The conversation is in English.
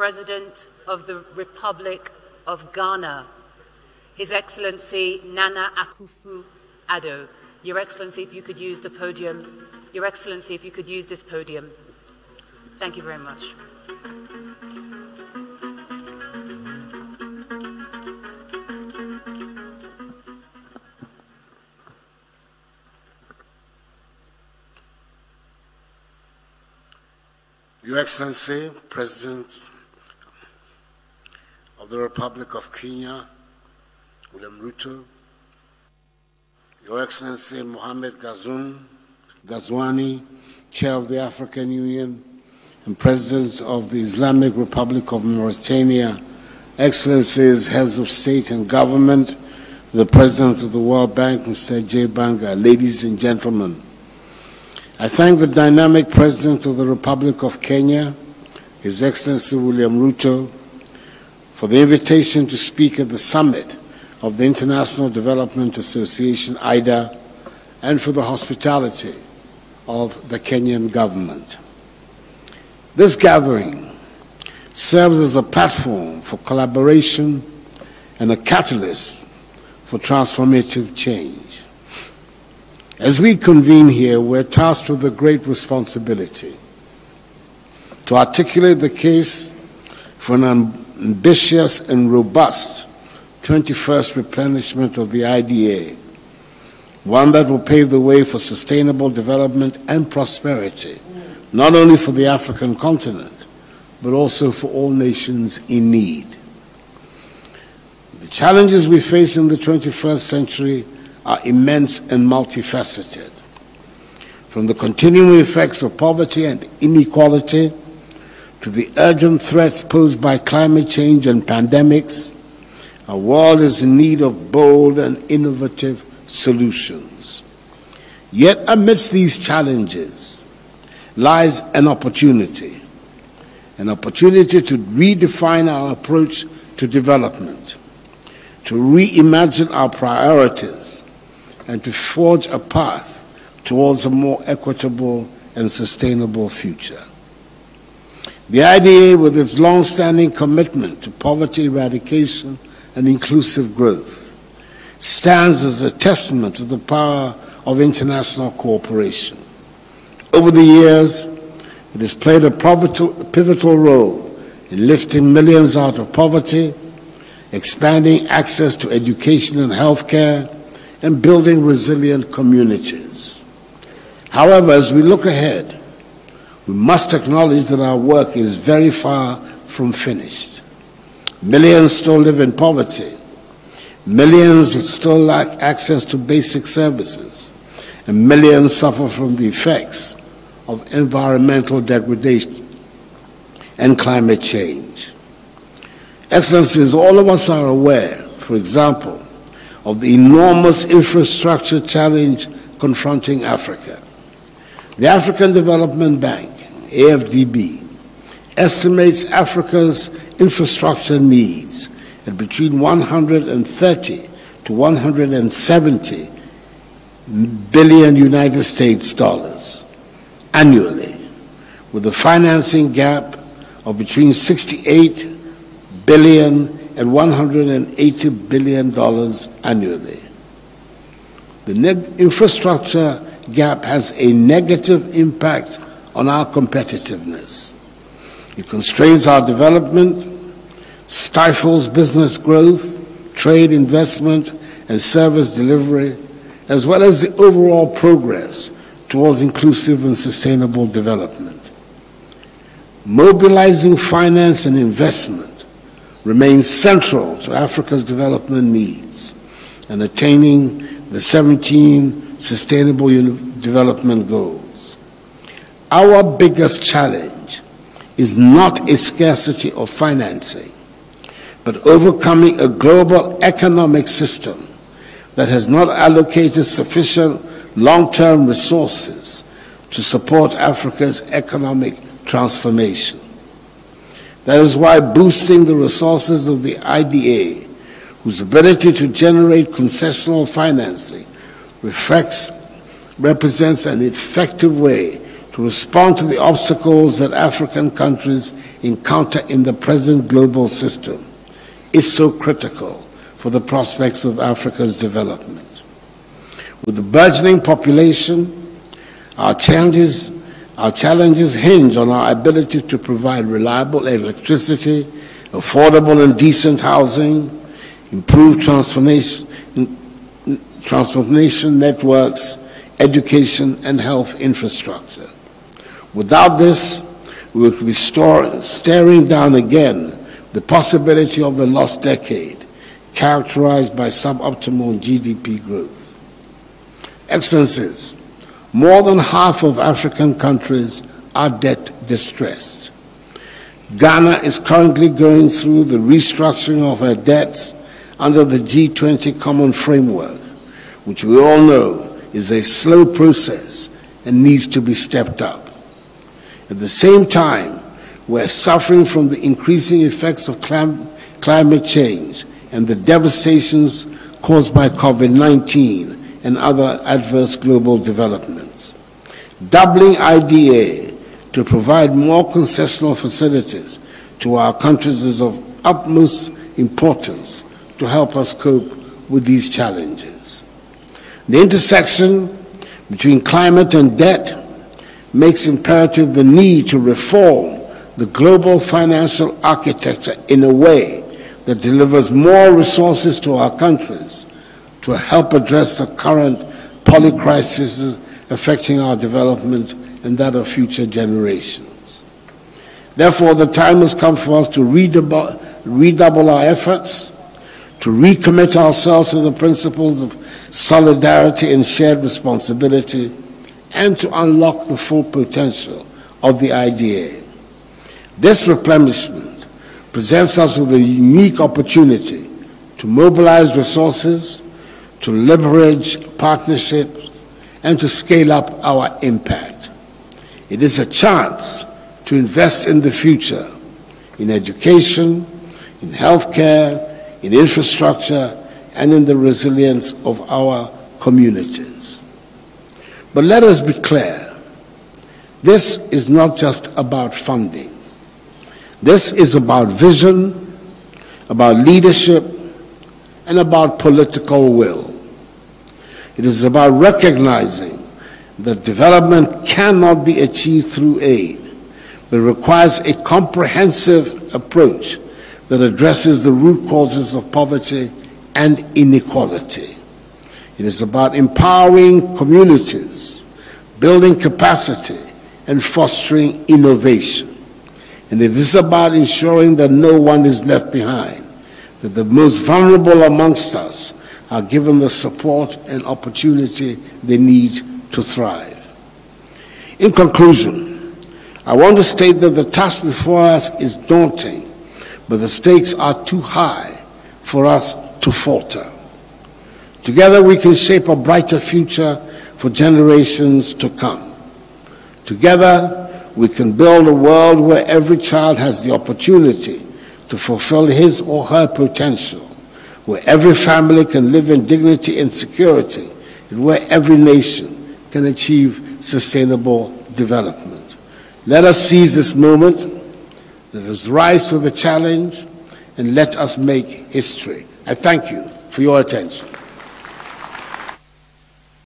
President of the Republic of Ghana, His Excellency Nana Akufo Addo. Your Excellency, if you could use the podium. Your Excellency, if you could use this podium. Thank you very much. Your Excellency, President the Republic of Kenya, William Ruto, Your Excellency Mohamed Bazoum, Ghazouani, Chair of the African Union and President of the Islamic Republic of Mauritania, Excellencies, Heads of State and Government, the President of the World Bank, Mr. Ajay Banga, ladies and gentlemen, I thank the dynamic President of the Republic of Kenya, His Excellency William Ruto, for the invitation to speak at the summit of the International Development Association, IDA, and for the hospitality of the Kenyan government. This gathering serves as a platform for collaboration and a catalyst for transformative change. As we convene here, we're tasked with a great responsibility to articulate the case for an ambitious and robust 21st replenishment of the IDA, one that will pave the way for sustainable development and prosperity, not only for the African continent, but also for all nations in need. The challenges we face in the 21st century are immense and multifaceted. From the continuing effects of poverty and inequality to the urgent threats posed by climate change and pandemics, our world is in need of bold and innovative solutions. Yet, amidst these challenges lies an opportunity an opportunity to redefine our approach to development, to reimagine our priorities, and to forge a path towards a more equitable and sustainable future. The IDA, with its long standing commitment to poverty eradication and inclusive growth, stands as a testament to the power of international cooperation. Over the years, it has played a pivotal role in lifting millions out of poverty, expanding access to education and healthcare, and building resilient communities. However, as we look ahead, we must acknowledge that our work is very far from finished. Millions still live in poverty. Millions still lack access to basic services. And millions suffer from the effects of environmental degradation and climate change. Excellencies, all of us are aware, for example, of the enormous infrastructure challenge confronting Africa. The African Development Bank, AFDB, estimates Africa's infrastructure needs at between 130 to 170 billion United States dollars annually, with a financing gap of between 68 billion and $180 billion annually. The infrastructure gap has a negative impact on our competitiveness. It constrains our development, stifles business growth, trade investment, and service delivery, as well as the overall progress towards inclusive and sustainable development. Mobilizing finance and investment remains central to Africa's development needs and attaining the 17 Sustainable Development Goals. Our biggest challenge is not a scarcity of financing, but overcoming a global economic system that has not allocated sufficient long term resources to support Africa's economic transformation. That is why boosting the resources of the IDA, whose ability to generate concessional financing reflects, represents an effective way to respond to the obstacles that African countries encounter in the present global system is so critical for the prospects of Africa's development. With the burgeoning population, our challenges, our challenges hinge on our ability to provide reliable electricity, affordable and decent housing, improved transformation, networks, education, and health infrastructure. Without this, we would be staring down again the possibility of a lost decade characterized by suboptimal GDP growth. Excellencies, more than half of African countries are debt distressed. Ghana is currently going through the restructuring of her debts under the G20 Common Framework, which we all know is a slow process and needs to be stepped up. At the same time, we're suffering from the increasing effects of clim climate change and the devastations caused by COVID 19 and other adverse global developments. Doubling IDA to provide more concessional facilities to our countries is of utmost importance to help us cope with these challenges. The intersection between climate and debt makes imperative the need to reform the global financial architecture in a way that delivers more resources to our countries to help address the current polycrises affecting our development and that of future generations. Therefore, the time has come for us to redouble our efforts to recommit ourselves to the principles of solidarity and shared responsibility, and to unlock the full potential of the IDA. This replenishment presents us with a unique opportunity to mobilize resources, to leverage partnerships, and to scale up our impact. It is a chance to invest in the future, in education, in healthcare, in infrastructure, and in the resilience of our communities. But let us be clear this is not just about funding, this is about vision, about leadership, and about political will. It is about recognizing that development cannot be achieved through aid, but requires a comprehensive approach that addresses the root causes of poverty and inequality. It is about empowering communities, building capacity, and fostering innovation. And it is about ensuring that no one is left behind, that the most vulnerable amongst us are given the support and opportunity they need to thrive. In conclusion, I want to state that the task before us is daunting but the stakes are too high for us to falter. Together we can shape a brighter future for generations to come. Together we can build a world where every child has the opportunity to fulfill his or her potential, where every family can live in dignity and security, and where every nation can achieve sustainable development. Let us seize this moment let us rise to the challenge and let us make history. I thank you for your attention.